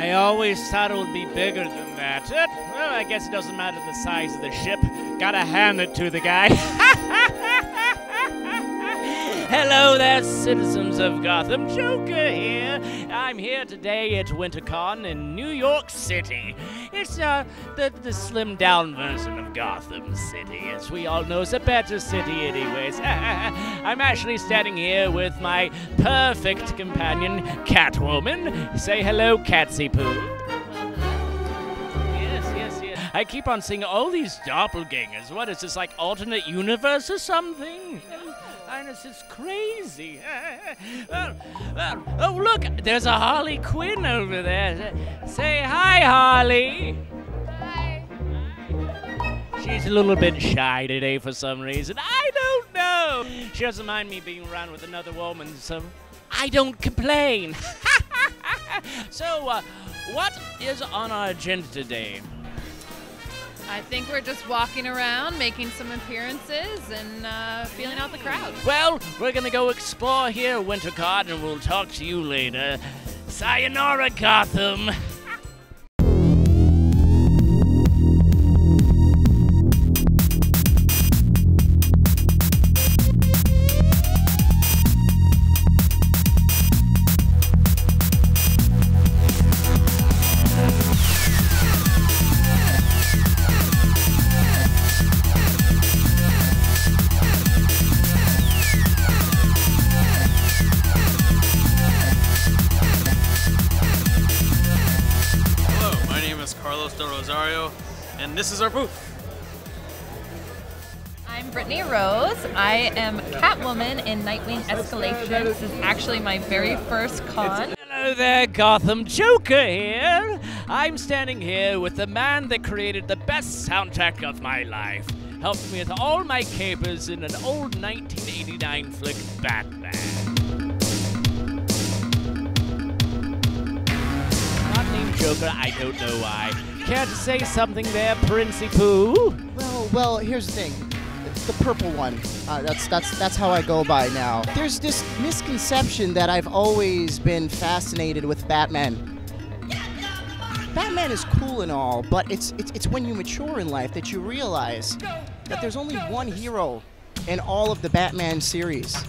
I always thought it would be bigger than that. Eh, well, I guess it doesn't matter the size of the ship. Gotta hand it to the guy. Hello there, citizens of Gotham. Joker here. I'm here today at WinterCon in New York City. It's uh, the, the slimmed down version of Gotham City. As we all know, it's a better city, anyways. I'm actually standing here with my perfect companion, Catwoman. Say hello, Catsy Poo. I keep on seeing all these doppelgangers. What is this, like alternate universe or something? Highness is crazy. well, well, oh, look, there's a Harley Quinn over there. Say hi, Harley. Hi. She's a little bit shy today for some reason. I don't know. She doesn't mind me being around with another woman, so I don't complain. so, uh, what is on our agenda today? I think we're just walking around, making some appearances, and uh, feeling out the crowd. Well, we're gonna go explore here, WinterCon, and we'll talk to you later. Sayonara, Gotham. Is our booth. I'm Brittney Rose. I am Catwoman in Nightwing Escalation. This is actually my very first con. Hello there, Gotham Joker here. I'm standing here with the man that created the best soundtrack of my life. Helped me with all my capers in an old 1989 flick, Batman. Not named Joker, I don't know why. Care to say something there, Princey Pooh? Well, well, here's the thing. It's the purple one. Uh, that's that's that's how I go by now. There's this misconception that I've always been fascinated with Batman. Batman is cool and all, but it's it's it's when you mature in life that you realize that there's only one hero in all of the Batman series.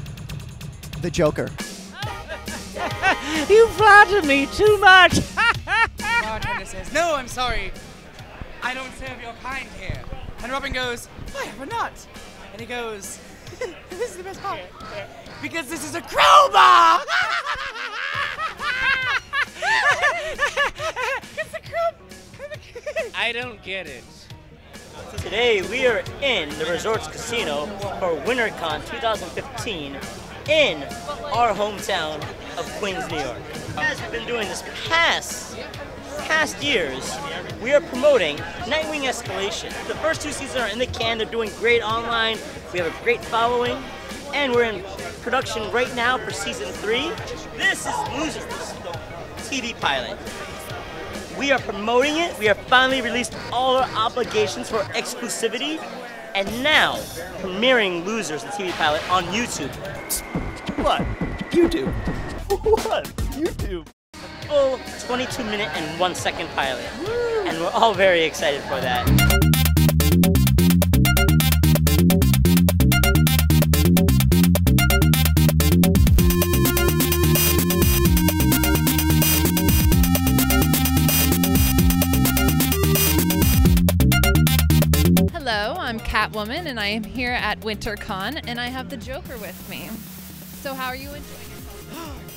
The Joker. You flatter me too much. Bartender says, No, I'm sorry. I don't serve your kind here. And Robin goes, I have a nut. And he goes, This is the best part. Because this is a crowbar! it's a crowbar! I don't get it. Today we are in the Resorts Casino for WinterCon 2015 in our hometown of Queens, New York. As we've been doing this past past years, we are promoting Nightwing Escalation. The first two seasons are in the can, they're doing great online, we have a great following, and we're in production right now for season three. This is Losers, TV pilot. We are promoting it. We have finally released all our obligations for exclusivity. And now, premiering Losers, the TV pilot, on YouTube. What? YouTube. 22 minute and 1 second pilot. And we're all very excited for that. Hello, I'm Catwoman, and I am here at WinterCon, and I have the Joker with me. So, how are you enjoying?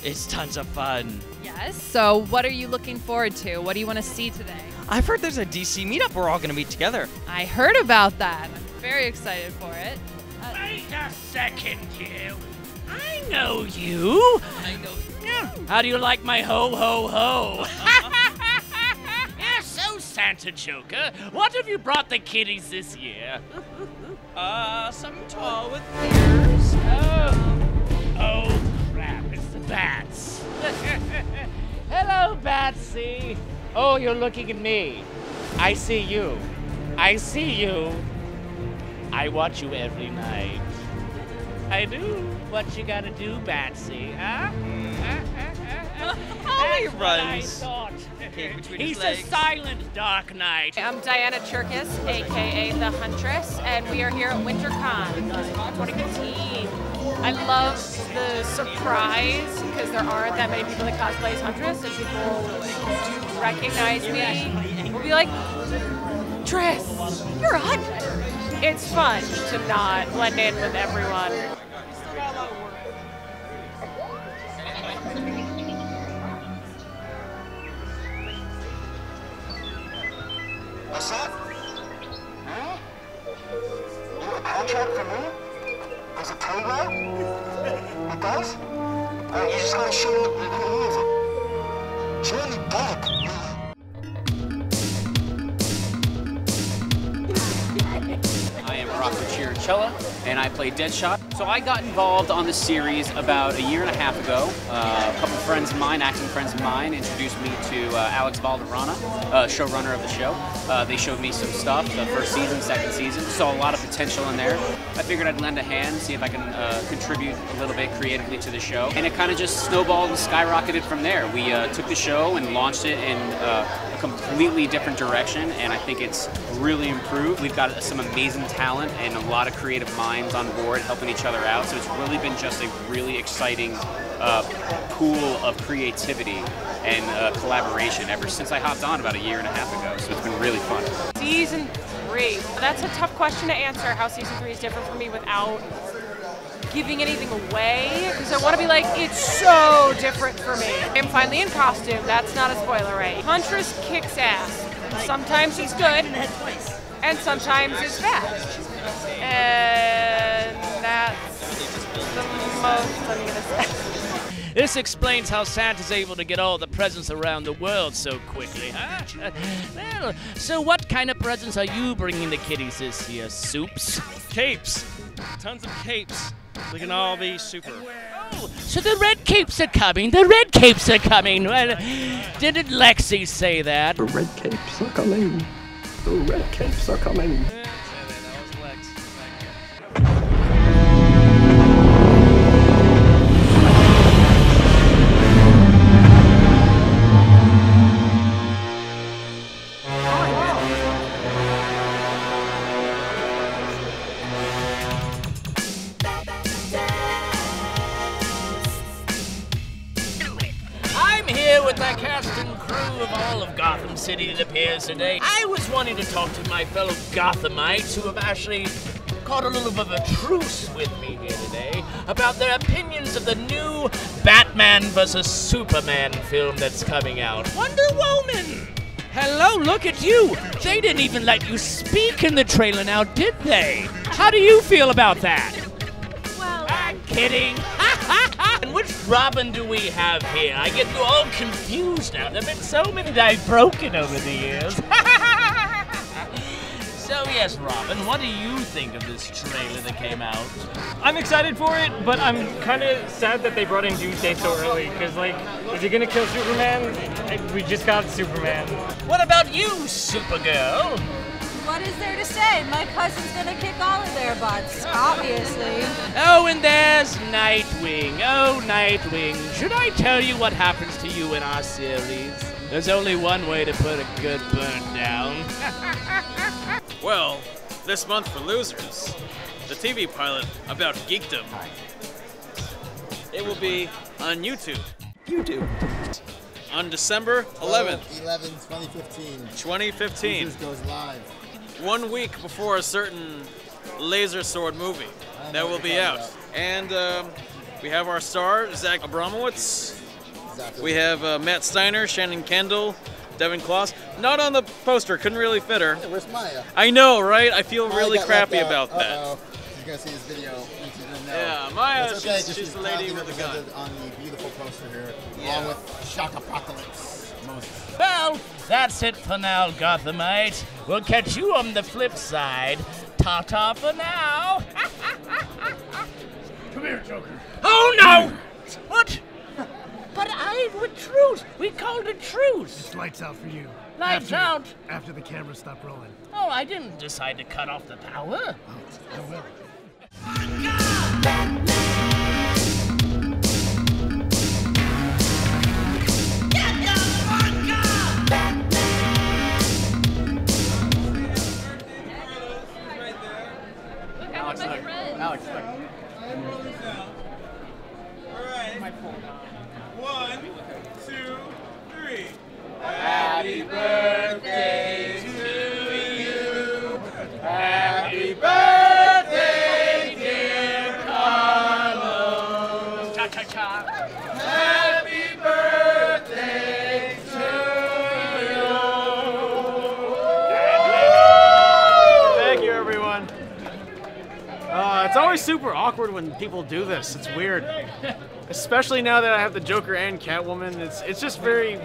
It's tons of fun. Yes. So, what are you looking forward to? What do you want to see today? I've heard there's a DC meetup we're all going to meet together. I heard about that. I'm very excited for it. Uh, Wait a second, you. I know you. I know. Yeah. How do you like my ho ho ho? yeah, so Santa Joker, what have you brought the kiddies this year? Uh, some tall with ears. Oh, oh crap! It's the bats. Hello, Batsy. Oh, you're looking at me. I see you. I see you. I watch you every night. I do. What you gotta do, Batsy? Huh? How he That's I runs. thought. He's a silent Dark Knight. I'm Diana Cherkas, aka The Huntress, and we are here at WinterCon uh, 2015. I love the surprise because there aren't that many people that cosplay as Huntress, and people do recognize me. Will be like, Triss, you're a Huntress. It's fun to not blend in with everyone. What's that? Huh? You a contract for me? Does it pay? It does? Alright, you just gotta show me back. I am Rocco Chierichella, and I play Deadshot. So I got involved on the series about a year and a half ago. Uh, a couple of friends of mine, acting friends of mine, introduced me to uh, Alex Valderana, uh, showrunner of the show. Uh, they showed me some stuff, the first season, second season. Saw a lot of potential in there. I figured I'd lend a hand, see if I can uh, contribute a little bit creatively to the show. And it kind of just snowballed and skyrocketed from there. We uh, took the show and launched it in a completely different direction, and I think it's really improved. We've got some amazing talent and a lot of creative minds on board helping each other out. So it's really been just a really exciting uh, pool of creativity and uh, collaboration ever since I hopped on about a year and a half ago. So it's been really fun. Season three. That's a tough question to answer. How season three is different for me without giving anything away because I want to be like it's so different for me. I'm finally in costume. That's not a spoiler, right? Huntress kicks ass. Sometimes she's good, and sometimes it's bad, and that's the most I'm gonna say. This explains how Santa's able to get all the presents around the world so quickly, huh? well, so what kind of presents are you bringing the kiddies this year, Supes? Capes. Tons of capes. We can all be super. Oh, so the red capes are coming. The red capes are coming. Well, didn't Lexi say that? The red capes are coming. The red capes are coming. Wanting to talk to my fellow Gothamites who have actually caught a little bit of a truce with me here today about their opinions of the new Batman vs. Superman film that's coming out. Wonder Woman! Hello, look at you! They didn't even let you speak in the trailer now, did they? How do you feel about that? Well, I'm kidding. and which Robin do we have here? I get you all confused now. There've been so many that I've broken over the years. so yes, Robin, what do you think of this trailer that came out? I'm excited for it, but I'm kind of sad that they brought in Doomsday so early. Because, like, is he gonna kill Superman? Eh, we just got Superman. What about you, Supergirl? What is there to say? My cousin's gonna kick all of their butts, obviously. Oh, and there's Nightwing. Oh, Nightwing. Should I tell you what happens to you in our series? There's only one way to put a good burn down. Well, this month for losers, the TV pilot about geekdom. It will be on YouTube. YouTube. On December 11th, 11, 2015. 2015. Losers goes live. One week before a certain laser sword movie that will be out. about. And um, we have our star, Zach Abramowitz. Exactly. We have uh, Matt Steiner, Shannon Kendall, Devin Kloss. Not on the poster, couldn't really fit her. Hey, where's Maya? I know, right? I feel Maya really crappy left about out. that. Uh-oh. She's gonna see this video and she didn't know. Yeah, Maya, That's okay, she's- 'cause she's the lady proudly with the gun. represented on the beautiful poster here, Yeah. along with Shock Apocalypse Moses. Well, that's it for now, Gothamite. We'll catch you on the flip side. Ta ta for now. Come here, Joker. Oh no! What? truce! We called a truce! It's lights out for you. Lights after, out? After the cameras stop rolling. Oh, I didn't decide to cut off the power. Oh, I will. Alex, look. Alex, look. All right. One. Happy birthday to you. Happy birthday, dear Carlos. Cha cha cha. Happy birthday to you. Thank you, everyone. Uh, it's always super awkward when people do this. It's weird. Especially now that I have the Joker and Catwoman. It's it's just very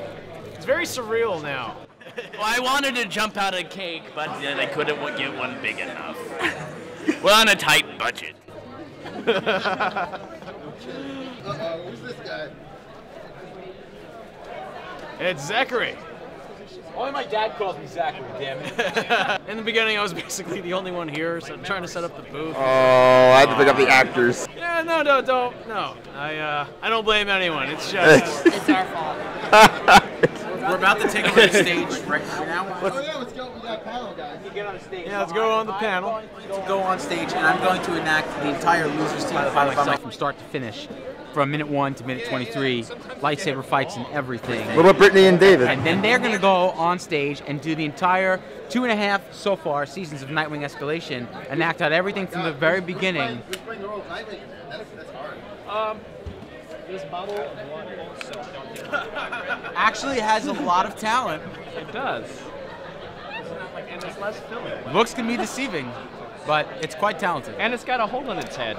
it's very surreal now. Well, I wanted to jump out a cake, but they couldn't get one big enough. We're on a tight budget. Uh-oh, who's this guy? It's Zachary. Only my dad calls me Zachary, damn it. In the beginning, I was basically the only one here, so I'm trying to set up the booth. Oh, I had to pick up the actors. Yeah, no, no, don't, no. I, uh, I don't blame anyone. It's just. It's our fault. We're about to take over the stage right now. Oh yeah, let's go. We got panel, guys. Get on the stage. Yeah, let's go on the panel. To go on stage, and I'm going to enact the entire losers team by myself from start to finish. From minute one to minute 23, lightsaber fights and everything. What about Brittney and David? And then they're going to go on stage and do the entire two and a half so far seasons of Nightwing Escalation and act out everything from the very beginning. Who's playing the role of Nightwing? That's, that's hard. Um, this bottle of water also Actually has a lot of talent. It does. And it's less filling. Looks can be deceiving, but it's quite talented. And it's got a hole in its head.